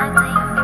I think